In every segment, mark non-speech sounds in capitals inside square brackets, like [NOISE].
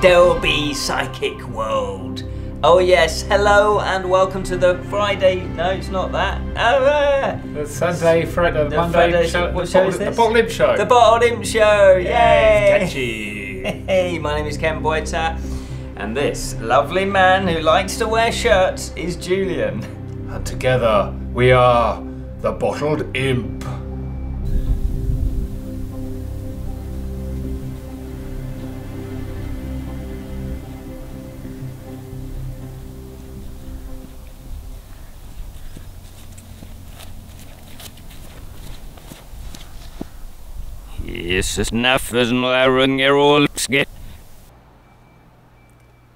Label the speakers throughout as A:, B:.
A: Delby Psychic World. Oh yes, hello and welcome to the Friday. No, it's not that. Oh, uh,
B: The Sunday, Friday,
A: The
B: Monday
A: Friday-
B: show,
A: what
B: the
A: show is
B: The
A: this?
B: Bottle Imp Show.
A: the Bottled Imp Show.
B: Yay,
A: Yay!
B: catchy. [LAUGHS]
A: Hey, my name is Ken Boyter, and this lovely man who likes to wear shirts is Julian.
B: and together we are the Bottled Imp.
A: Yes, enough as Lauren your old skit.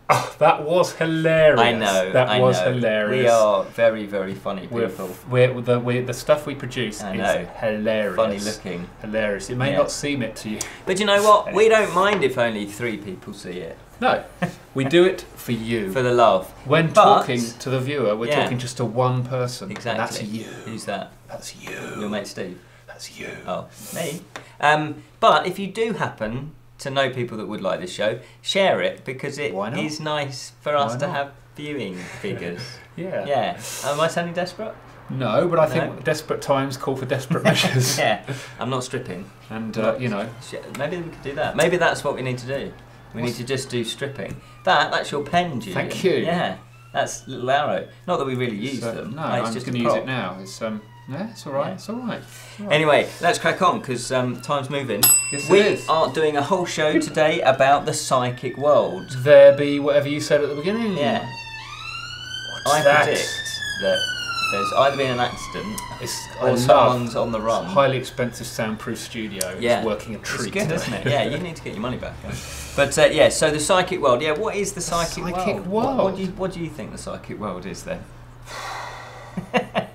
B: Oh, that was hilarious.
A: I know.
B: That
A: I
B: was
A: know.
B: hilarious.
A: We are very, very funny
B: We're,
A: people.
B: we're, the, we're, the stuff we produce
A: I
B: is
A: know.
B: hilarious.
A: Funny looking.
B: Hilarious. It may
A: Yeah.
B: not seem it to you.
A: But you know what? We don't mind if only three people see it.
B: No, [LAUGHS] we do it for you.
A: For the love.
B: when
A: But-
B: talking to the viewer, we're
A: Yeah.
B: talking just to one person. and
A: Exactly.
B: That's you.
A: Who's that?
B: That's you.
A: Your mate Steve.
B: That's you.
A: Oh, me. Um, but if you do happen to know people that would like this show, share it because it is nice for us
B: Why
A: to
B: not?
A: have viewing figures. [LAUGHS]
B: Yeah.
A: yeah. Am I sounding desperate?
B: No, but I think
A: No?
B: desperate times call for desperate [LAUGHS] measures.
A: yeah. I'm not stripping.
B: And, uh, you know,
A: Sh- Maybe we could do that. Maybe that's what we need to do. We need
B: What's-
A: to just do stripping. That, that's your pen, Julian.
B: Thank you.
A: Yeah. That's little arrow. Not that we really use
B: so-
A: them.
B: no,
A: it's
B: I'm
A: just
B: going to use
A: prop.
B: it now. It's, um, yeah, it's all right.
A: Yeah.
B: It's all right. It's all right.
A: Anyway, let's crack on because um, time's moving.
B: Yes, it
A: we are doing a whole show today about the psychic world.
B: there be whatever you said at the beginning.
A: Yeah.
B: What's
A: I
B: that?
A: predict that there's either been an accident
B: It's
A: or someone's on the run.
B: highly expensive soundproof studio.
A: Yeah.
B: It's working a
A: It's
B: treat.
A: good,
B: today.
A: isn't it? Yeah, you need to get your money back. yeah. [LAUGHS] But uh, yeah, so the psychic world. Yeah, what is the psychic,
B: psychic
A: world? What, what
B: world.
A: do you what do you think the psychic world is then? [SIGHS] [LAUGHS]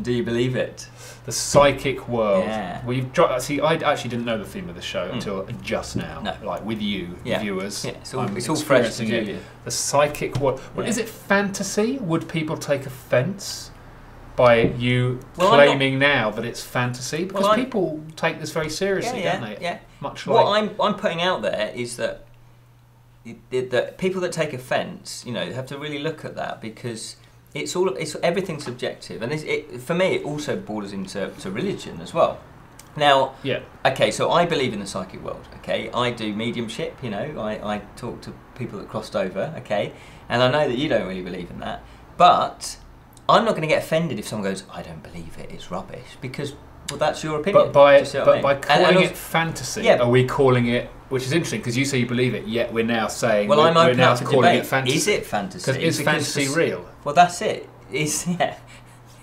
A: and do you believe it?
B: The psychic world.
A: Yeah.
B: Well, dro- see. I actually didn't know the theme of the show
A: Mm.
B: until just now.
A: No.
B: Like with you,
A: Yeah.
B: viewers.
A: Yeah, it's all,
B: I'm
A: it's all fresh to
B: experiencing it. The psychic world. Well,
A: Yeah.
B: is it fantasy? Would people take offence by you
A: Well, I'm not-
B: claiming now that it's fantasy? Because
A: I'm-
B: people take this very seriously,
A: yeah,
B: don't they?
A: yeah.
B: Much like
A: What I'm I'm putting out there is that that people that take offence, you know, have to really look at that because it's all it's everything's subjective, and it, for me, it also borders into to religion as well. Now,
B: yeah.
A: okay, so I believe in the psychic world. Okay, I do mediumship. You know, I, I talk to people that crossed over. Okay, and I know that you don't really believe in that, but I'm not going to get offended if someone goes, "I don't believe it. It's rubbish," because well, that's your opinion.
B: But by
A: Do you see what I
B: but
A: mean?
B: by calling
A: and
B: it
A: also-
B: fantasy,
A: Yeah.
B: are we calling it? Which is interesting because you say you believe it, yet we're now saying
A: Well,
B: we're,
A: I'm open
B: now calling
A: debate.
B: it fantasy.
A: Is it fantasy?
B: Because is fantasy real?
A: Well, that's it. Is [LAUGHS] yeah,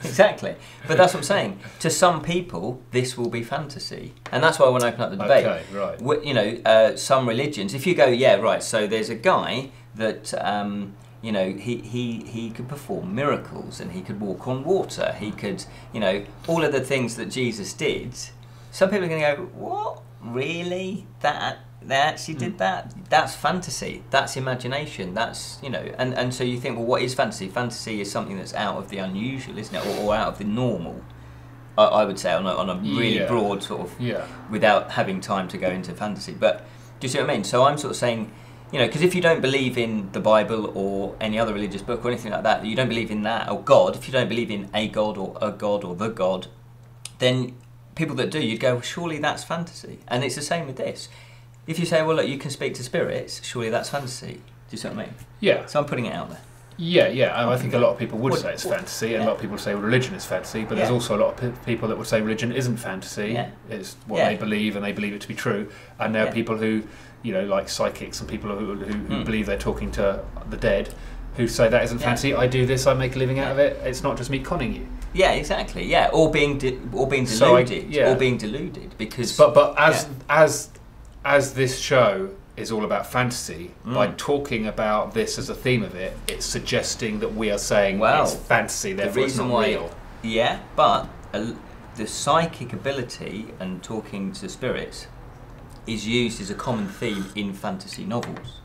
A: exactly. But that's what I'm saying. To some people, this will be fantasy, and that's why I want to open up the debate.
B: Okay, right.
A: Wh- You know, uh, some religions. If you go, yeah, right. So there's a guy that. Um, you know, he, he, he could perform miracles and he could walk on water. He could, you know, all of the things that Jesus did. Some people are going to go, what? Really? That they actually
B: Hmm.
A: did that? That's fantasy. That's imagination. That's you know, and, and so you think, well, what is fantasy? Fantasy is something that's out of the unusual, isn't it, or, or out of the normal? I, I would say on a, on a really
B: Yeah.
A: broad sort of,
B: Yeah.
A: without having time to go into fantasy. But do you see what I mean? So I'm sort of saying, you know, because if you don't believe in the Bible or any other religious book or anything like that, you don't believe in that or God. If you don't believe in a God or a God or the God, then people that do, you'd go, well, surely that's fantasy. And it's the same with this. If you say, well, look, you can speak to spirits, surely that's fantasy. Do you see what I mean?
B: Yeah.
A: So I'm putting it out there.
B: Yeah, yeah. I think a lot of people would
A: What-
B: say it's
A: what-
B: fantasy, and
A: yeah.
B: a lot of people say religion is fantasy. But there's also a lot of pe- people that would say religion isn't fantasy.
A: Yeah.
B: It's what
A: Yeah.
B: they believe, and they believe it to be true. And there are people who, you know, like psychics and people who, who, who
A: Mm.
B: believe they're talking to the dead, who say that isn't
A: Yeah.
B: fantasy. I do this, I make a living out of it. It's not just me conning you.
A: Yeah, exactly. Yeah, or being de- or being
B: So I-
A: deluded,
B: yeah.
A: or being deluded because.
B: But but as
A: Yeah.
B: as as this show is all about fantasy, by
A: Mm.
B: talking about this as a theme of it, it's suggesting that we are saying
A: Well,
B: it's fantasy,
A: the
B: it's
A: reason
B: not
A: why
B: real.
A: Yeah, but a, the psychic ability and talking to spirits is used as a common theme in fantasy novels.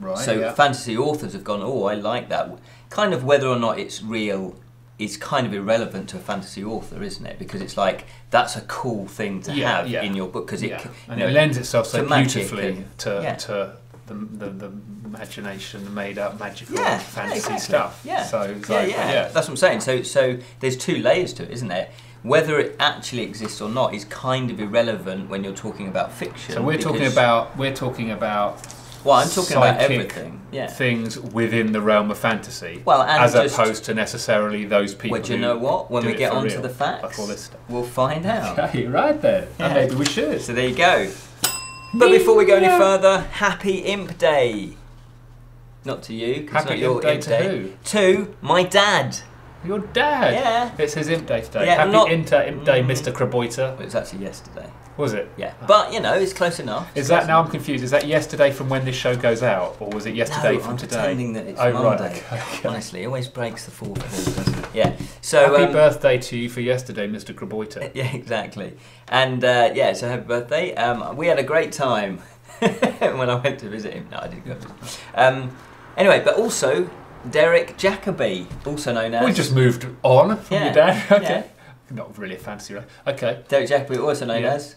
B: Right.
A: so
B: yeah.
A: fantasy authors have gone, oh, I like that. Kind of whether or not it's real is kind of irrelevant to a fantasy author, isn't it? Because it's like that's a cool thing to
B: Yeah,
A: have
B: yeah.
A: in your book because it,
B: and
A: you
B: it lends itself so
A: to
B: beautifully
A: and-
B: to
A: yeah.
B: to the, the, the imagination, the made up magical
A: yeah,
B: fantasy
A: yeah, exactly.
B: stuff.
A: Yeah,
B: So
A: yeah,
B: like,
A: yeah,
B: yeah.
A: That's what I'm saying. So, so there's two layers to it, isn't there? Whether it actually exists or not is kind of irrelevant when you're talking about fiction.
B: So we're talking about we're talking about
A: Well, I'm talking about everything. Yeah.
B: things within the realm of fantasy,
A: Well, and
B: as
A: just-
B: opposed to necessarily those people.
A: Well, do you know what? When we get onto
B: real,
A: the facts,
B: like
A: we'll find out. [LAUGHS]
B: Okay, right then.
A: Yeah.
B: And maybe we should.
A: So there you go. But before we go any further, happy Imp Day. Not to you, 'cause it's
B: Happy
A: not your
B: Imp Day
A: Imp
B: to
A: Day.
B: who?
A: To my dad.
B: Your dad.
A: Yeah.
B: It's his Imp Day today.
A: Yeah,
B: Happy
A: not-
B: Inter Imp Day,
A: Mm.
B: Mr. Kraboiter.
A: It was actually yesterday.
B: Was it?
A: Yeah. But, you know, it's close enough.
B: Is that now? I'm confused. Is that yesterday from when this show goes out, or was it yesterday
A: no,
B: from
A: I'm
B: today?
A: pretending that it's
B: oh
A: Monday.
B: right. Okay.
A: Honestly, it always breaks the fourth wall, doesn't it? [LAUGHS] Yeah. So
B: Happy
A: um,
B: birthday to you for yesterday, Mr. Kraboiter. [LAUGHS]
A: Yeah, exactly. And uh, yeah, so happy birthday. Um, we had a great time [LAUGHS] when I went to visit him. No, I didn't go. Um, anyway, but also Derek Jacobi, also known as
B: We just moved on from
A: Yeah,
B: your dad. Okay.
A: yeah.
B: Not really a fancy, right? Okay.
A: Derek Jacobi, also known
B: Yeah.
A: as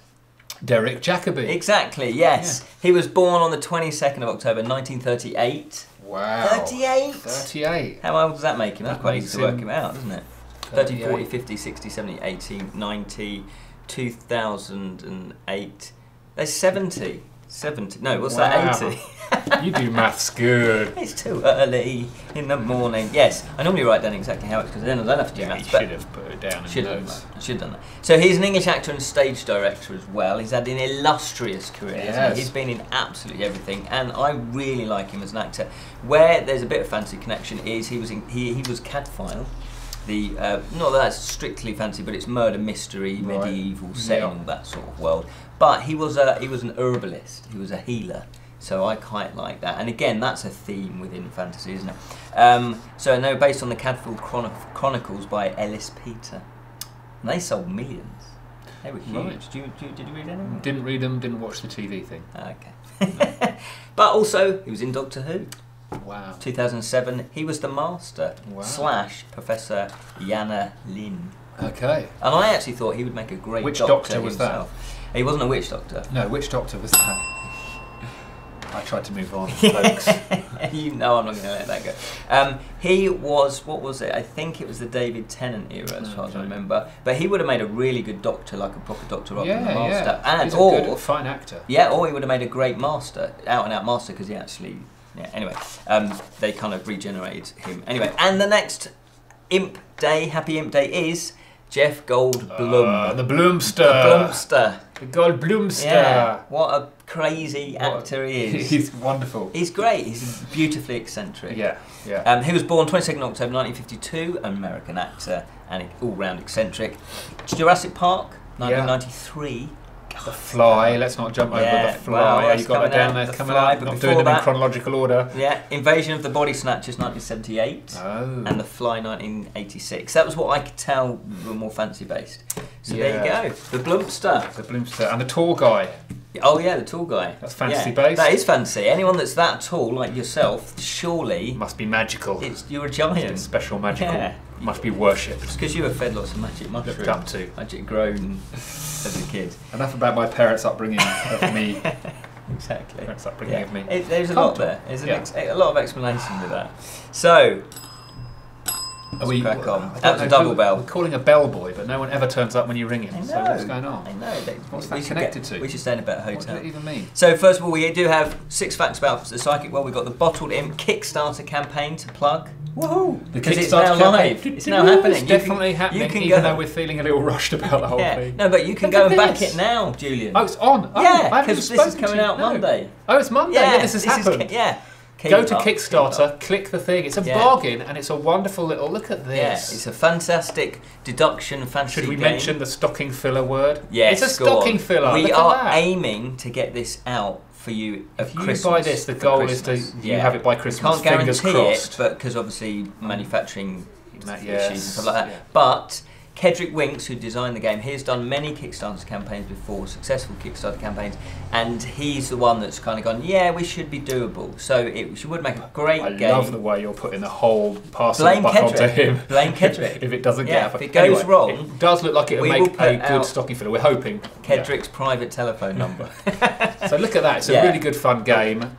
B: Derek Jacobi.
A: exactly. Yes, he was born on the twenty second of October, nineteen thirty eight.
B: Wow.
A: Thirty eight.
B: 38.
A: How old does that make him? That's
B: That
A: quite easy to work
B: him
A: out, isn't it? 30, 40, 50, 60, 70, 80, 90, 2008. There's 70. 70. No, what's that? 80.
B: You do maths good. [LAUGHS]
A: it's too early in the morning. Yes, I normally write down exactly how it's because then I don't have to do
B: Yeah, you
A: maths. but
B: should have put it down in
A: should have done that. Should have done that. So he's an English actor and stage director as well. He's had an illustrious career. hasn't he?
B: Yes.
A: He's been in absolutely everything, and I really like him as an actor. Where there's a bit of fancy connection is he was in, he he was Cadfael. The uh, not that that's strictly fancy, but it's murder mystery,
B: Right.
A: medieval setting,
B: Yeah.
A: that sort of world. But he was a he was an herbalist. He was a healer. So I quite like that, and again, that's a theme within fantasy, isn't it? Um, so no, based on the Cadfael Chron- Chronicles by Ellis Peter, and they sold millions. They were huge.
B: Right.
A: Did, you, did, you, did you read any?
B: Didn't read them, didn't watch the TV thing.
A: Okay. [LAUGHS] but also, he was in Doctor Who.
B: Wow.
A: 2007, he was the Master
B: Wow.
A: slash Professor Yana Lin.
B: Okay.
A: And I actually thought he would make a great
B: Which
A: doctor,
B: doctor was that?
A: He wasn't a witch doctor.
B: No, witch doctor was that? I tried to move on, [LAUGHS] folks.
A: you know I'm not going to let that go. Um, he was, what was it? I think it was the David Tennant era, as far as I remember. But he would have made a really good doctor, like a proper Doctor a
B: yeah,
A: master.
B: yeah.
A: And,
B: He's a
A: or,
B: good, fine actor.
A: Yeah, or he would have made a great master, out and out master, because he actually. Yeah. Anyway, um, they kind of regenerated him. Anyway, and the next Imp Day, Happy Imp Day, is Jeff Goldblum,
B: Uh, the
A: the
B: Bloomster. The Goldblumster.
A: Yeah, what a crazy
B: What-
A: actor he is. [LAUGHS]
B: He's wonderful.
A: He's great. He's beautifully eccentric.
B: Yeah, yeah.
A: Um, he was born 22nd October 1952, an American actor and all-round eccentric. Jurassic Park, 1993.
B: The Fly. Let's not jump over
A: Yeah,
B: the Fly.
A: well,
B: you got that
A: coming
B: down there.
A: The
B: coming
A: Fly,
B: up.
A: but
B: Not doing them in chronological order.
A: Yeah, Invasion of the Body Snatchers 1978.
B: Oh.
A: And The Fly 1986. That was what I could tell were more fancy based. So there you go. The Blumpster.
B: the Bloomster and the tall guy.
A: Oh yeah, the tall guy.
B: That's fantasy
A: Yeah,
B: based.
A: That is fancy. Anyone that's that tall, like yourself, surely
B: Must be magical.
A: it's you're a
B: It's
A: giant.
B: special magical.
A: Yeah.
B: Must be worshipped.
A: It's because you were fed lots of magic mushrooms.
B: Looked up to.
A: Magic grown as a kid.
B: Enough about my parents' upbringing of me. [LAUGHS]
A: Exactly.
B: Parents' upbringing
A: Yeah.
B: of me.
A: It, there's a
B: Can't
A: lot
B: talk.
A: there. There's an
B: Yeah.
A: ex- a lot of explanation with that. So,
B: Are we,
A: crack on.
B: I don't
A: That was a double
B: who-
A: bell.
B: We're calling a bellboy, but no one ever turns up when you ring him.
A: I know.
B: So what's going on?
A: I know. They,
B: What's
A: we
B: that
A: should
B: connected
A: get-
B: to?
A: We should stay in a better hotel.
B: What does
A: hotel.
B: it even mean?
A: So first of all, we do have six facts about the psychic world. We've got the Bottled Imp Kickstarter campaign to plug. Woohoo!
B: The
A: Because it's
B: Kickstarter
A: now
B: campaign.
A: live. It's now
B: It's
A: happening. You can-
B: definitely happening,
A: You can
B: even
A: go.
B: though we're feeling a little [LAUGHS] rushed about the whole
A: yeah.
B: thing.
A: No, but you can
B: Look
A: go and back it now, Julian.
B: Oh, it's on. Oh,
A: yeah,
B: I
A: because this is coming out
B: No.
A: Monday.
B: Oh, it's Monday. Yeah, this has happened.
A: yeah.
B: Go to Kickstarter, click the thing. It's a
A: Yeah.
B: bargain, and it's a wonderful little look at
A: Yeah,
B: this.
A: it's a fantastic deduction fantasy
B: Should we
A: game.
B: mention the stocking filler word?
A: Yes,
B: it's a stocking
A: on.
B: filler.
A: We
B: Look
A: are aiming to get this out for you
B: If you
A: Christmas.
B: buy this, the goal is to
A: Christmas.
B: you have it by Christmas.
A: Can't
B: Fingers
A: guarantee
B: crossed.
A: it, but because obviously manufacturing
B: That-
A: issues and stuff like that.
B: yeah.
A: But Kedrick Winks, who designed the game, he's done many Kickstarter campaigns before, successful Kickstarter campaigns, and he's the one that's kind of gone, yeah, we should be doable. So it she would make a great
B: I
A: game.
B: I love the way you're putting the whole parcel
A: Blame
B: of buck onto
A: Kedrick.
B: him.
A: Blame Kedrick. [LAUGHS]
B: if it doesn't
A: Yeah,
B: get
A: if it goes
B: Anyway,
A: wrong,
B: it does look like it'll make a good stocking filler. We're hoping.
A: Kedrick's private telephone number. [LAUGHS]
B: So look at that. It's a
A: Yeah.
B: really good fun game.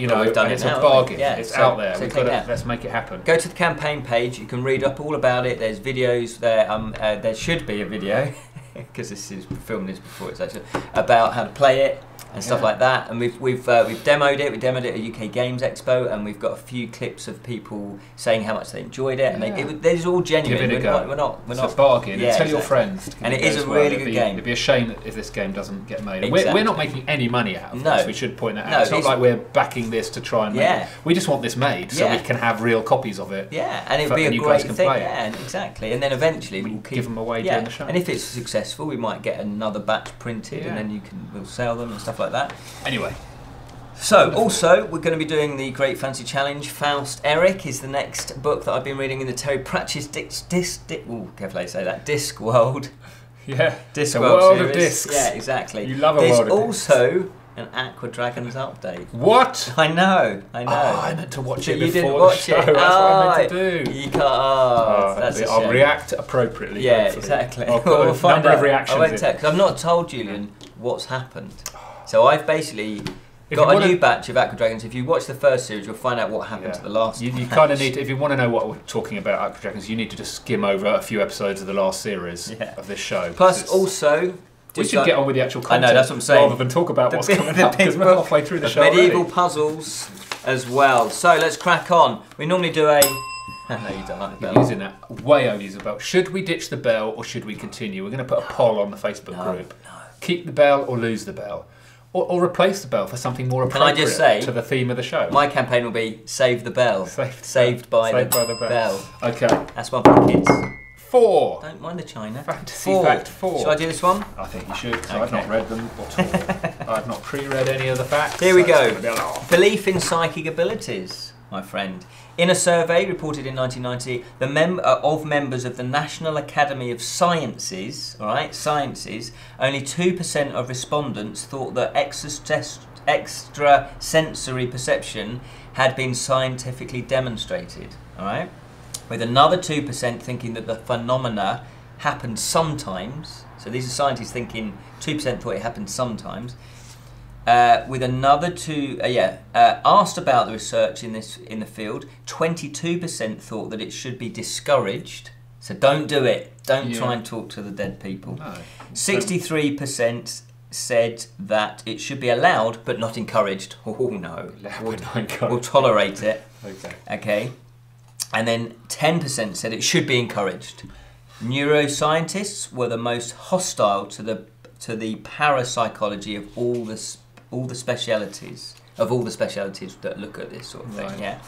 B: You know,
A: Well, we've done it
B: it's
A: now,
B: a bargain.
A: Yeah,
B: it's
A: so-
B: out there.
A: so
B: We've got to, let's make it happen.
A: Go to the campaign page. You can read up all about it. There's videos there. Um, uh, there should be a video [LAUGHS] because this is filmed this before it's actually about how to play it and stuff
B: Yeah.
A: like that. And we've we've uh, we've demoed it. We demoed it at UK Games Expo, and we've got a few clips of people saying how much they enjoyed it. And
B: Yeah.
A: they, it, is all genuine.
B: Give it a
A: we're,
B: go.
A: Not, we're not. We're
B: it's
A: not.
B: a bargain.
A: Yeah,
B: Tell your friends.
A: And it
B: go
A: a really good
B: be-
A: game.
B: It'd be a shame if this game doesn't get made. We're, we're not making any money out of
A: No.
B: this. We should point that out.
A: No,
B: it's not like we're backing this to try and make
A: Yeah.
B: it. We just want this made so we can have real copies of it.
A: Yeah, and it'd
B: For-
A: be a great thing. Yeah, exactly. And then eventually
B: We
A: we'll
B: give them away during the show.
A: And if it's successful, we might get another batch printed, and then you can we'll sell them and stuff like that.
B: Anyway,
A: So, also, we're going to be doing the Great Fancy Challenge. Faust Eric is the next book that I've been reading in the Terry Pratchett Disc. Disc, disc ooh, carefully say that. Disc World. [LAUGHS]
B: yeah,
A: Disc
B: a
A: World
B: world of discs.
A: Yeah, exactly.
B: You love a
A: There's
B: world of discs.
A: also an Aqua Dragons update.
B: What?
A: I know, I know.
B: Oh, I meant to watch it
A: you
B: before
A: didn't watch it. [LAUGHS]
B: That's what I meant
A: Oh,
B: to do.
A: You can't. Oh,
B: Oh,
A: that's
B: I'll react appropriately.
A: Yeah,
B: hopefully.
A: exactly.
B: I'll [LAUGHS]
A: we'll
B: a
A: find
B: number
A: out.
B: of reactions.
A: I won't because I've not told Julian what's happened. So I've basically
B: If
A: got a new batch of Aqua Dragons. If you watch the first series, you'll find out what happened
B: Yeah.
A: to the last.
B: You, you kind of need, to, if you want to know what we're talking about, Aqua Dragons, you need to just skim over a few episodes of the last series
A: Yeah.
B: of this show.
A: Plus, also,
B: we should
A: like
B: get on with the actual
A: I
B: content.
A: know, that's what I'm saying.
B: Rather than talk about
A: The
B: what's
A: big-
B: coming up because we're halfway through the show.
A: medieval
B: already.
A: puzzles as well. So let's crack on. We normally do a. [LAUGHS] no, you don't like the
B: You're using that way overused the bell. Should we ditch the bell or should we continue? We're going to put a poll on the Facebook
A: No,
B: group. Keep the bell or lose the bell, or, or replace the bell for something more
A: Can I
B: appropriate
A: just say-
B: to the theme of the show.
A: My campaign will be save the bell. [LAUGHS]
B: Saved-
A: Saved by,
B: Saved
A: the,
B: by the bell.
A: bell.
B: Okay,
A: That's one for the kids.
B: four.
A: Don't mind the china.
B: Fantasy fact four.
A: Shall I do this one?
B: I think you should. 'cause I've not read them at all. [LAUGHS] I've not pre-read any of the facts.
A: Here we
B: so
A: go.
B: it's gonna be a lot.
A: Belief in psychic abilities, my friend. In a survey reported in 1990, the mem- uh, of members of the National Academy of Sciences, all right, sciences, only two percent of respondents thought that extra sensory perception had been scientifically demonstrated. All right, with another two percent thinking that the phenomena happened sometimes. So these are scientists thinking two percent thought it happened sometimes. Uh, with another two, uh, yeah, uh, asked about the research in this in the field, twenty-two percent thought that it should be discouraged. So don't do it. Don't
B: Yeah.
A: try and talk to the dead people.
B: No.
A: Sixty-three percent said that it should be allowed but not encouraged. [LAUGHS] Oh no, we'll, we'll tolerate it.
B: Okay.
A: Okay, and then ten percent said it should be encouraged. Neuroscientists were the most hostile to the to the parapsychology of all the all the specialities of all the specialities that look at this sort of thing.
B: Right.
A: Yeah.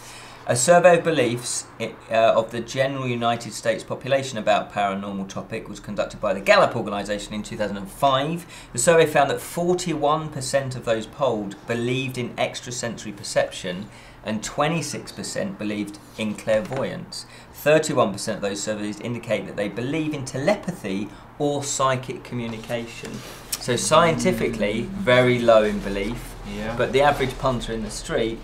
A: A survey of beliefs i- uh, of the general United States population about paranormal topic was conducted by the Gallup organization in 2005. The survey found that 41% of those polled believed in extrasensory perception and 26% believed in clairvoyance. 31% of those surveys indicate that they believe in telepathy or psychic communication. So scientifically, very low in belief,
B: Yeah.
A: but the average punter in the street,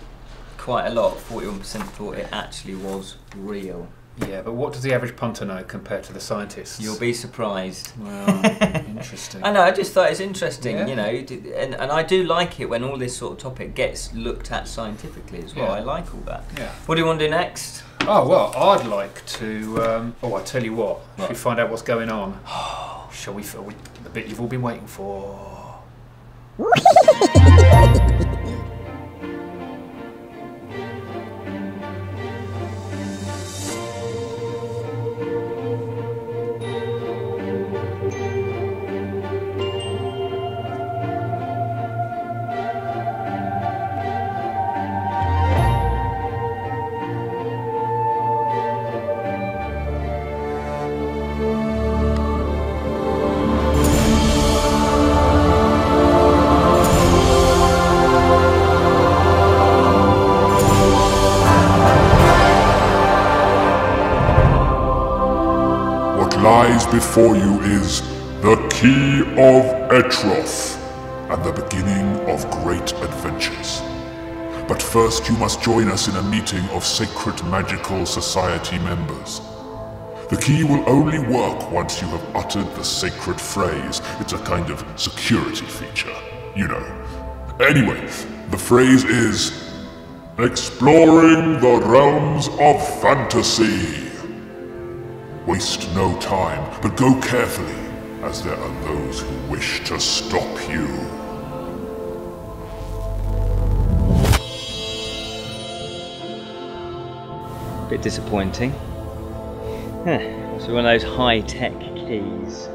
A: quite a lot, 41% thought it actually was real.
B: yeah, but what does the average punter know compared to the scientists?
A: You'll be surprised.
B: Well, [LAUGHS] interesting.
A: I know, I just thought it's interesting,
B: Yeah.
A: you know, and, and I do like it when all this sort of topic gets looked at scientifically as well.
B: Yeah.
A: I like all that.
B: Yeah.
A: What do you want to do next?
B: Oh well, I'd like to. Um, oh, I tell you what. Should we
A: What?
B: find out what's going on? [GASPS] [GASPS] Shall we? we the bit you've all been waiting for. [LAUGHS]
C: lies before you is the Key of Etroth and the beginning of great adventures. But first you must join us in a meeting of Sacred Magical Society members. The key will only work once you have uttered the sacred phrase. It's a kind of security feature, you know. Anyway, the phrase is Exploring the realms of fantasy. Waste no time, but go carefully, as there are those who wish to stop you.
A: Bit disappointing. Huh. It's one of those high tech keys.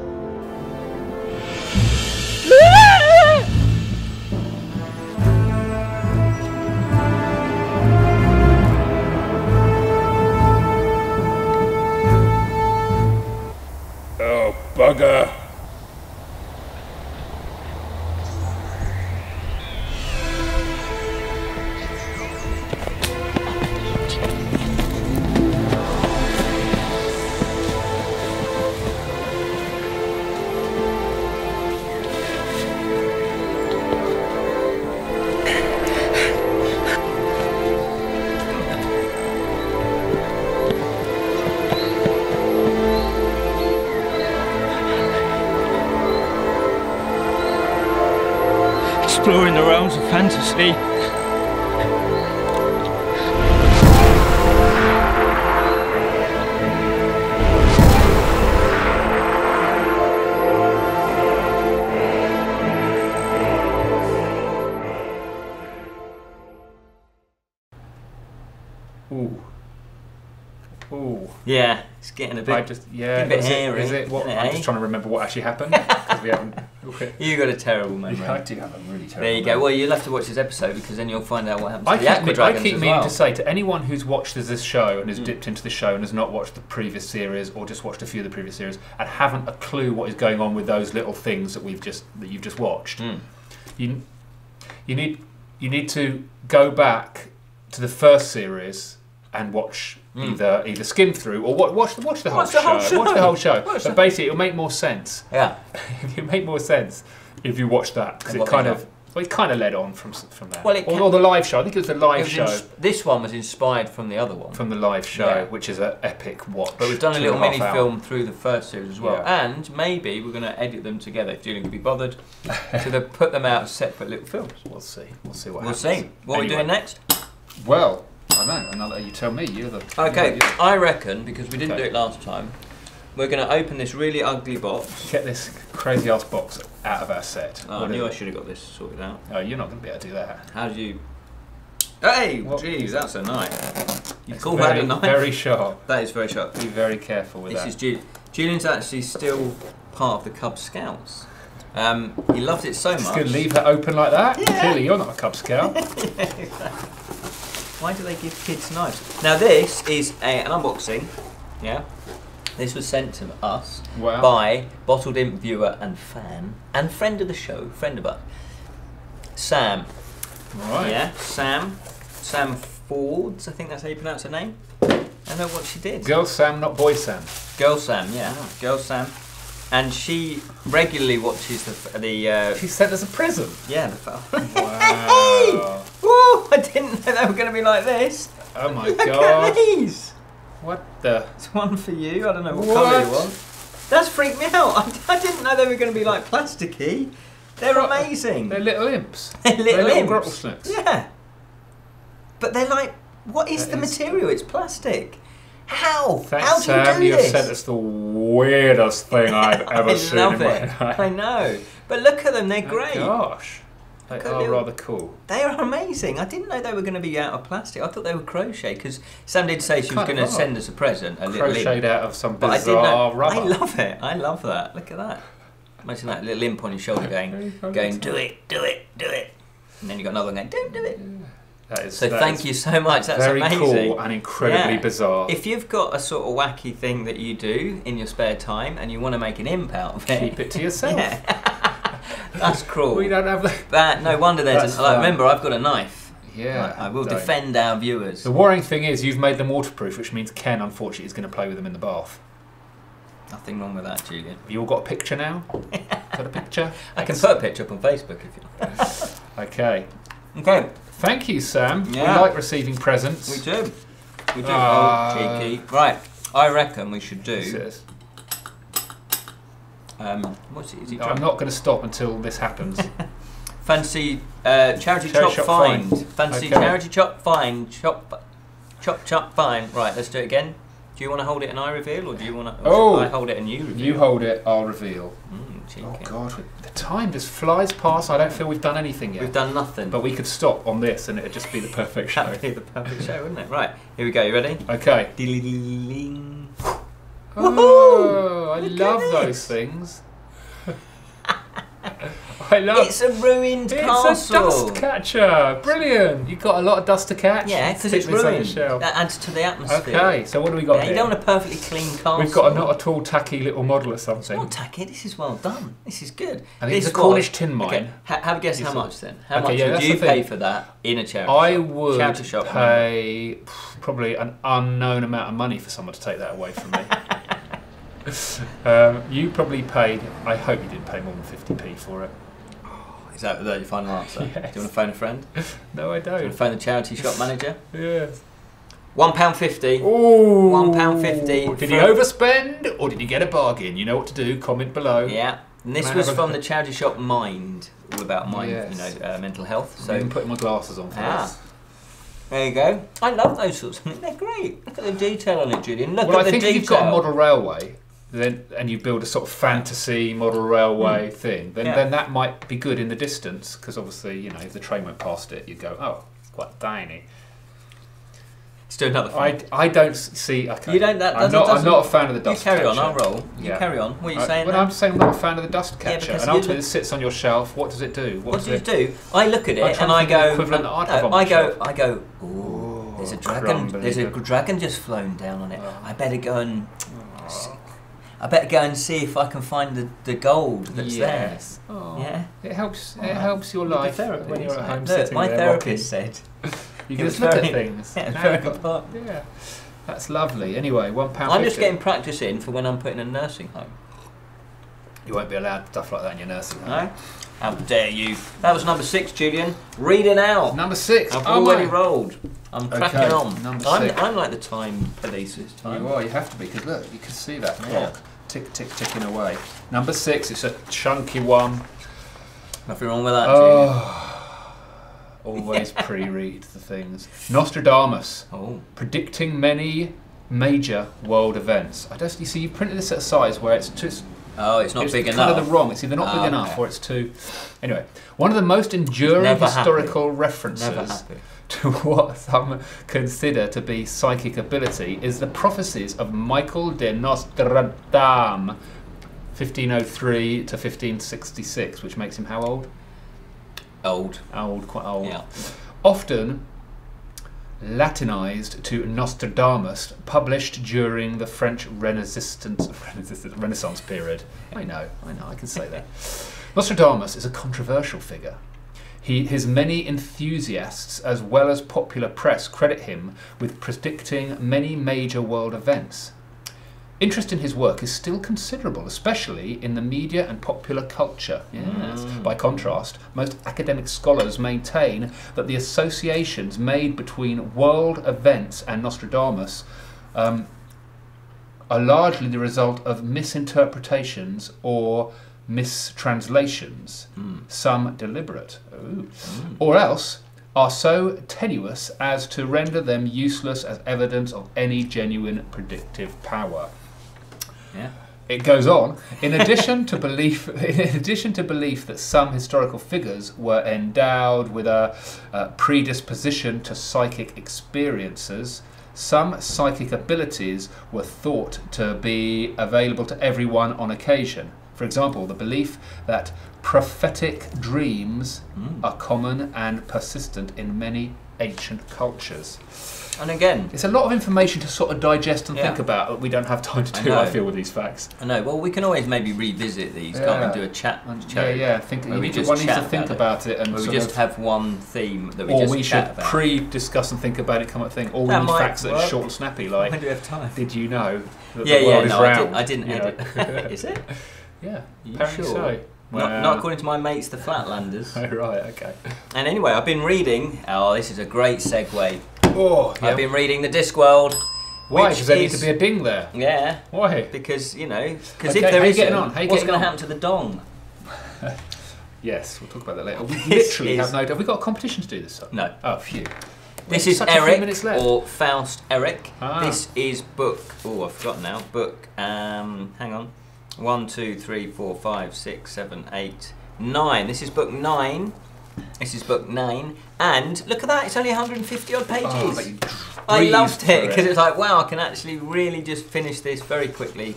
A: Yeah, it's getting a bit.
B: just yeah.
A: a bit
B: is,
A: hairy,
B: it, is it what?
A: it,
B: I'm
A: eh?
B: just trying to remember what actually happened [LAUGHS] because we haven't.
A: You got a terrible memory.
B: I do have a really terrible.
A: There you go.
B: memory.
A: Well, you'll have to watch this episode because then you'll find out what happens
B: I
A: to the
B: keep,
A: Aqua
B: me- I keep
A: as
B: meaning
A: well.
B: to say to anyone who's watched this show and has
A: Mm.
B: dipped into the show and has not watched the previous series or just watched a few of the previous series and haven't a clue what is going on with those little things that we've just that you've just watched,
A: Mm.
B: you you need you need to go back to the first series and watch
A: Mm.
B: either either skim through or wa- watch watch the whole
A: Watch the
B: show.
A: whole show.
B: Watch the whole show.
A: Watch
B: but
A: the-
B: basically, it'll make more sense.
A: Yeah. [LAUGHS]
B: it'll make more sense if you watch that because it kind of well, it kind of led on from from that.
A: Well, it
B: or,
A: can-
B: or the live show. I think it was the live
A: was
B: show
A: ins- this one was inspired from the other one.
B: from the live show,
A: Yeah.
B: which is an epic watch.
A: But we've done a little mini
B: hour.
A: film through the first series as well,
B: Yeah.
A: and maybe we're going to edit them together if Julian can be bothered [LAUGHS] to the, put them out as separate little films.
B: We'll see. We'll see what
A: We'll
B: happens.
A: see. What are we doing next?
B: Well, I know. Another. You tell me. You're the.
A: Okay,
B: you're-
A: I reckon because we didn't
B: Okay.
A: do it last time, we're going to open this really ugly box.
B: Get this crazy ass box out of our set.
A: Oh, I knew I should have got this sorted out.
B: Oh, you're not going to be able to do that.
A: How did you? Hey,
B: What-
A: jeez, that's a knife. You call
B: very,
A: that a knife?
B: Very sharp.
A: That is very sharp.
B: Be very careful with that.
A: This
B: that.
A: is Julian. Julian's actually still part of the Cub Scouts. Um, he loves it so much.
B: Just going to leave that open like that.
A: Yeah.
B: Clearly, you're not a Cub Scout. [LAUGHS]
A: Why do they give kids knives? Now this is a, an unboxing. Yeah. This was sent to us
B: Wow.
A: by Bottled Imp viewer and fan and friend of the show, friend of us, Sam.
B: Right.
A: Yeah, Sam. Sam Fords, I think that's how you pronounce her name. I know what she did.
B: Girl Sam, not boy Sam.
A: Girl Sam, yeah, ah. Girl Sam, and she regularly watches the the uh,
B: She sent us a present.
A: yeah the film. [LAUGHS]
B: Wow. [LAUGHS]
A: Woo! I didn't know they were going to be like this.
B: Oh my
A: Look
B: god.
A: at these.
B: What the?
A: It's one for you. I don't know what, colour you want. That's freaked me out. I, [LAUGHS] I didn't know they were going to be like plasticky. They're
B: What?
A: amazing.
B: They're little imps.
A: They're little
B: They're little
A: imps.
B: grottle.
A: Yeah. But they're like, what is
B: That
A: the
B: is-
A: material? It's plastic. How?
B: Thanks,
A: How do you
B: Sam.
A: do
B: You have
A: this?
B: sent us the weirdest thing I've [LAUGHS] ever
A: I
B: seen
A: love
B: in my
A: it.
B: life.
A: I know. But look at them. They're
B: Oh,
A: great.
B: Gosh. They
A: look
B: are
A: little-
B: rather cool.
A: They are amazing. I didn't know they were going to be out of plastic. I thought they were crochet because Sam did say she was going to send us a present, a
B: Crocheted out of some
A: But I
B: bizarre
A: know.
B: rubber.
A: I love it. I love that. Look at that. Imagine that little imp on your shoulder [LAUGHS] going, going, do it, do it, do it. And then you got another one going, don't do it.
B: That is,
A: So
B: that
A: thank you so much. That's
B: very
A: amazing.
B: cool and incredibly
A: Yeah.
B: bizarre.
A: If you've got a sort of wacky thing that you do in your spare time and you want to make an imp out of it,
B: Keep it to yourself.
A: Yeah. [LAUGHS] That's cruel.
B: We don't have the.
A: That no wonder there's an, like, remember I've got a knife.
B: Yeah.
A: I, I will
B: don't.
A: defend our viewers.
B: The worrying thing is you've made them waterproof, which means Ken, unfortunately, is going to play with them in the bath.
A: Nothing wrong with that, Julian.
B: Have you all got a picture now? [LAUGHS] got a picture?
A: I can put a picture up on Facebook if you [LAUGHS]
B: Okay.
A: Okay,
B: Thank you, Sam.
A: Yeah.
B: We like receiving presents.
A: we do. We do.
B: Ah.
A: oh, cheeky. Right, I reckon we should do. Um, what's it? Is it
B: I'm not going to stop until this happens. [LAUGHS]
A: Fancy uh, charity,
B: Charity
A: chop,
B: shop
A: find.
B: find.
A: Fancy
B: Okay.
A: charity chop find. Chop, chop, chop find. Right, let's do it again. Do you want to hold it and I reveal, or do you want to?
B: Oh.
A: I hold it and you reveal.
B: you hold it, I'll reveal.
A: Mm.
B: Oh, God. The time just flies past. I don't feel we've done anything yet.
A: We've done nothing.
B: But we could stop on this and it'd just be the perfect show.
A: That'd be the perfect show, wouldn't it? Right, here we go. You ready?
B: Okay.
A: Ding.
B: Oh, I love those things. [LAUGHS] [LAUGHS] I love
A: It's a ruined
B: It's
A: castle.
B: a dust catcher. Brilliant. You've got a lot of dust to catch.
A: Yeah, because it's
B: this on the
A: ruined. That adds to the atmosphere.
B: Okay, so what do we got
A: Yeah, you
B: here?
A: don't want a perfectly clean castle.
B: We've got a not at all tacky little model or
A: It's
B: something.
A: not tacky. This is well done. This is good.
B: I think
A: this
B: it's a Cornish tin mine.
A: Okay, ha- have a guess
B: You
A: how
B: saw-
A: much then? How
B: Okay,
A: much
B: yeah,
A: would you pay for that in a charity
B: I
A: shop?
B: would
A: Charity shop,
B: pay probably an unknown amount of money for someone to take that away from me. [LAUGHS] um, you probably paid. I hope you didn't pay more than fifty p for it.
A: Is that, that your final answer? Do you want to phone a friend? Do [LAUGHS]
B: No, I
A: you want to
B: don't.
A: phone the charity shop [LAUGHS] manager?
B: Yeah.
A: One pound fifty.
B: Ooh.
A: One pound fifty
B: Did he overspend or did he get a bargain? You know what to do. Comment below.
A: Yeah. And this
B: Can I
A: was from the charity shop Mind, all about mind,
B: Yes.
A: you know, uh, mental health.
B: So I'm putting my glasses on for
A: Ah.
B: this.
A: there you go. I love those sorts of things. They're great. Look at the detail on it, Julian. Look
B: Well,
A: at
B: I
A: the
B: think
A: detail.
B: if you've got a model railway, then and you build a sort of fantasy model railway mm. thing, then.
A: Yeah.
B: then that might be good in the distance because obviously you know if the train went past it, you'd go, oh, it's quite tiny.
A: Let's do another thing.
B: I, I don't see. Okay,
A: You don't- that
B: I'm
A: doesn't-
B: I'm
A: doesn't-
B: a fan of the dust.
A: you
B: dust.
A: carry on,
B: catcher.
A: I'll roll. You
B: Yeah.
A: carry on. What are you
B: I-
A: saying
B: well,
A: now?
B: I'm saying I'm not a fan of the dust
A: Yeah,
B: catcher,
A: because
B: and ultimately
A: look-
B: it sits on your shelf. What does it do? What
A: What
B: does
A: do you
B: it
A: do? I look at it
B: trying
A: and I
B: think of the
A: go.
B: equivalent that I'd uh, have
A: no,
B: on
A: I go.
B: shelf.
A: I go. Ooh, there's a dragon. There's a dragon just flown down on it.
B: Oh.
A: I better go and. Oh. I better go and see if I can find the, the gold that's
B: yes. Oh,
A: Yeah.
B: It helps. It
A: Alright.
B: helps your
A: there.
B: life
A: Therapy,
B: when you're at home
A: Look,
B: sitting
A: my
B: there
A: therapist said. [LAUGHS]
B: You can just look
A: very-
B: at things. [LAUGHS]
A: Yeah, very
B: got-
A: important.
B: Yeah, that's lovely. Anyway, one pound.
A: I'm just
B: 50.
A: getting practice in for when I'm putting a nursing home.
B: You won't be allowed stuff like that in your nursing home.
A: No? How dare you? That was number six, Julian. Read it out.
B: Number six.
A: I've
B: oh
A: already
B: my.
A: rolled. I'm cracking
B: Okay,
A: on.
B: number
A: I'm,
B: six.
A: I'm like the time police this time.
B: You are. You have to be because look, you can see that
A: Yeah.
B: clock tick tick ticking away. Number six. It's a chunky one.
A: Nothing wrong with that,
B: Oh, [LAUGHS] always pre-read the things. Nostradamus
A: Oh.
B: predicting many major world events. I don't. You see, you printed this at a size where it's just
A: Oh, it's not
B: it's
A: big
B: kind
A: enough.
B: of the wrong. It's either not
A: Ah,
B: big enough
A: okay.
B: or it's too. Anyway, one of the most enduring
A: Never happy.
B: historical references to [LAUGHS] what some consider to be psychic ability is the prophecies of Michael de Nostradam, 1503 to 1566, which makes him how old?
A: Old.
B: Old, quite old.
A: Yeah.
B: Often Latinized to Nostradamus, published during the French Renaissance, Renaissance, period. I know, I know, I can say that. [LAUGHS] Nostradamus is a controversial figure. He, his many enthusiasts, as well as popular press, credit him with predicting many major world events. Interest in his work is still considerable, especially in the media and popular culture. Yes.
A: Mm.
B: By contrast, most academic scholars maintain that the associations made between world events and Nostradamus um, are largely the result of misinterpretations or mistranslations,
A: Mm.
B: some deliberate, Ooh. or else are so tenuous as to render them useless as evidence of any genuine predictive power.
A: Yeah.
B: It goes on. In addition to belief, [LAUGHS] in addition to belief that some historical figures were endowed with a, uh predisposition to psychic experiences, some psychic abilities were thought to be available to everyone on occasion. For example, the belief that prophetic dreams
A: Mm.
B: are common and persistent in many ancient cultures.
A: And again,
B: It's a lot of information to sort of digest and
A: Yeah.
B: think about that we don't have time to
A: I
B: do, I,
A: know.
B: feel, with these facts.
A: I know. Well, we can always maybe revisit these, can't
B: Yeah.
A: we? Do a chat.
B: And, yeah, yeah. Think
A: Where we just
B: one needs to think
A: about it.
B: about it and
A: we just
B: of,
A: have one theme that we
B: or
A: just
B: we should
A: about.
B: pre-discuss and think about it, come up thing. Or we
A: That
B: need
A: might
B: facts that are short and snappy,
A: When
B: like
A: do we have time?
B: did you know that
A: Yeah,
B: the
A: yeah.
B: world is
A: No, I,
B: round?
A: did, I didn't
B: You
A: edit.
B: know? [LAUGHS]
A: is it?
B: yeah,
A: You
B: apparently
A: sure?
B: so.
A: Not, not according to my mates, the Flatlanders.
B: Oh, [LAUGHS] right, okay.
A: and anyway, I've been reading. Oh, this is a great segue.
B: Oh,
A: I've been reading the Discworld.
B: Why? Does there need to be a ding there?
A: Yeah,
B: Why?
A: because you know, because
B: Okay,
A: if there is,
B: how you
A: isn't,
B: getting on? How you
A: what's going to happen to the dong? [LAUGHS]
B: Yes, we'll talk about that later. We literally
A: is-
B: have no. Have we got a competition to do this? Time?
A: No.
B: Oh, phew.
A: This is Eric or Faust Eric.
B: Ah.
A: This is book. Oh, I've forgotten now. Book. Um, hang on. One, two, three, four, five, six, seven, eight, nine. This is book nine. This is book nine. And look at that. It's only 150 odd pages.
B: Oh,
A: I loved it because it's like, wow, I can actually really just finish this very quickly.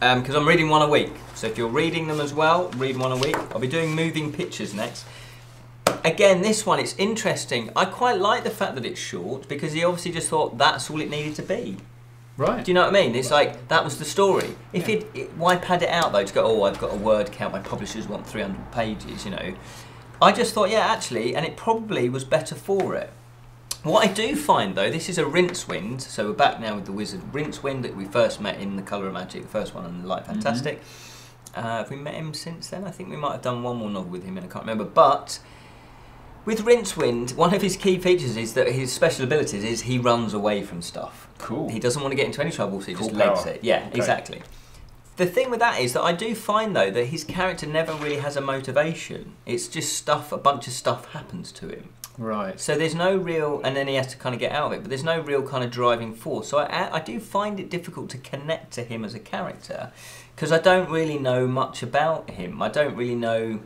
A: Um, because I'm reading one a week. So if you're reading them as well, read one a week. I'll be doing moving pictures next. Again, this one, it's interesting. I quite like the fact that it's short because he obviously just thought that's all it needed to be.
B: right.
A: Do you know what I mean? It's like that was the story. If
B: Yeah.
A: it, it, why pad it out though to go? Oh, I've got a word count. My publishers want 300 pages. You know, I just thought, yeah, actually, and it probably was better for it. What I do find though, this is a Rincewind, so we're back now with the wizard Rincewind that we first met in the Colour of Magic, the first one on the Light Fantastic. Uh, have we met him since then? I think we might have done one more novel with him, and I can't remember. But with Rincewind, [LAUGHS] one of his key features is that his special abilities is he runs away from stuff.
B: Cool.
A: He doesn't want to get into any trouble, so he
B: Cool
A: just legs it. Yeah,
B: Okay.
A: exactly. The thing with that is that I do find though that his character never really has a motivation. It's just stuff, a bunch of stuff happens to him.
B: Right.
A: So there's no real, and then he has to kind of get out of it. But there's no real kind of driving force. So I, I do find it difficult to connect to him as a character because I don't really know much about him. I don't really know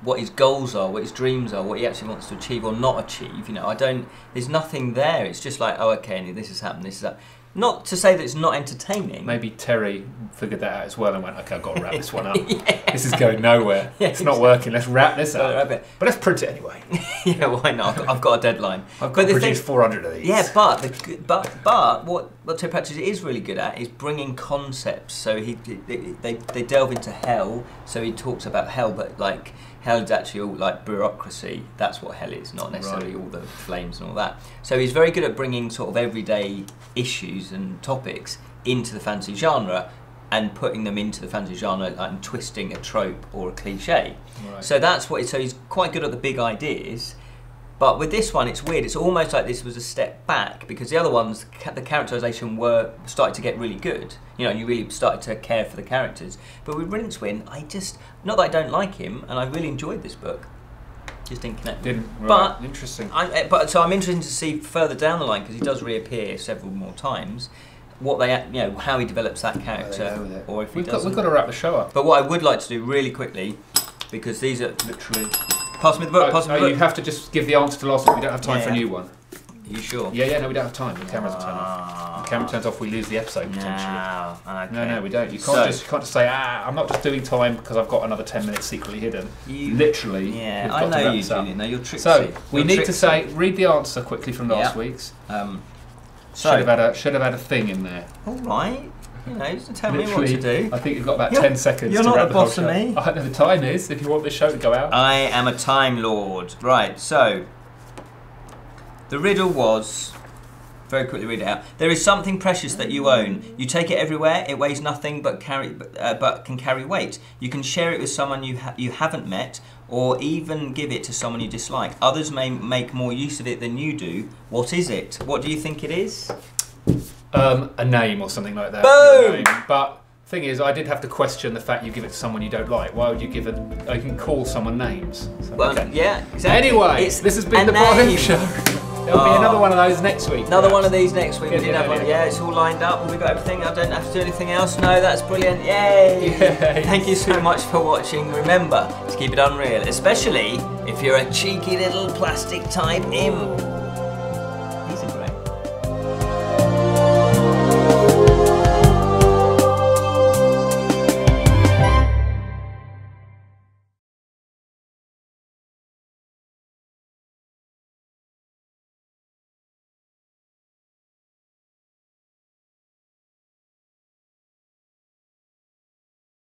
A: what his goals are, what his dreams are, what he actually wants to achieve or not achieve. You know, I don't. There's nothing there. It's just like, oh, okay, and this has happened. This is that. Not to say that it's not entertaining.
B: Maybe Terry figured that out as well and went, okay, I've got to wrap this one up. [LAUGHS] This is going nowhere. [LAUGHS]
A: Yeah,
B: it's not working. Let's wrap this up.
A: wrap it.
B: But let's print it anyway. [LAUGHS]
A: yeah, why not? I've got, a deadline.
B: I've got
A: But
B: to
A: thing-
B: produce 400 of these.
A: Yeah, but the, but but what what Terry Pratchett is really good at is bringing concepts. So he they, they they delve into hell. So he talks about hell, but like hell is actually all like bureaucracy. That's what hell is, not necessarily
B: Right.
A: all the flames and all that. So he's very good at bringing sort of everyday issues and topics into the fantasy genre. And putting them into the fantasy genre like, and twisting a trope or a cliche.
B: Right.
A: So that's what. So he's quite good at the big ideas, but with this one, it's weird. It's almost like this was a step back because the other ones, the characterization were started to get really good. You know, you really started to care for the characters. But with Rincewind, I just not that I don't like him, and I really enjoyed this book. Just didn't connect. with him.
B: Didn't.
A: But-
B: Interesting.
A: I, eh, but so I'm interested to see further down the line because he does reappear several more times. What they, act- you know, how he develops that character,
B: go with it.
A: or if he
B: We've
A: doesn't.
B: we've got to wrap the show up.
A: But what I would like to do really quickly, because these are
B: Literally.
A: Pass me the book.
B: Oh,
A: pass me
B: oh,
A: the book.
B: you have to just give the answer to last week. We don't have time
A: Yeah,
B: for a new one.
A: Are you sure?
B: Yeah, yeah, no, we don't have time. The cameras are turned off.
A: Ah.
B: The camera turns off, we lose the episode potentially.
A: No, okay.
B: No, no, we don't. You can't
A: So-
B: just you can't just say, ah, I'm not just doing time because I've got another ten minutes secretly hidden.
A: You-
B: Literally,
A: Yeah,
B: we've
A: I
B: got to
A: know
B: wrap
A: you,
B: this up.
A: Julian. No, you're tricksy.
B: So we
A: You're
B: need to say, read the answer quickly from last
A: Yeah.
B: week's.
A: Um,
B: Should have had a should have had a thing in there.
A: all right. You know, just tell me what
B: Literally,
A: to do.
B: I think you've got about
A: You're-
B: ten seconds.
A: you're not the boss of me.
B: I know the time is. If you want this show to go out,
A: I am a Time Lord. Right. So the riddle was. Very quickly read it out. There is something precious that you own. You take it everywhere. It weighs nothing but carry, uh, but can carry weight. You can share it with someone you ha- you haven't met, or even give it to someone you dislike. Others may make more use of it than you do. What is it? What do you think it is?
B: Um, a name or something like that.
A: Boom!
B: But thing is, I did have to question the fact you give it to someone you don't like. Why would you give it? I can call someone names. So,
A: Well,
B: okay.
A: yeah. Exactly.
B: Anyway,
A: It's
B: this has been the Bottom
A: name.
B: Show. There'll be
A: Oh.
B: another one of those next week.
A: Another one of these next week. We did
B: yeah,
A: have one.
B: yeah.
A: Yeah, it's all lined up. We've got everything? I don't have to do anything else. No, that's brilliant. Yay! [LAUGHS]
B: Yay.
A: Thank you so much for watching. Remember to keep it unreal, especially if you're a cheeky little plastic type imp.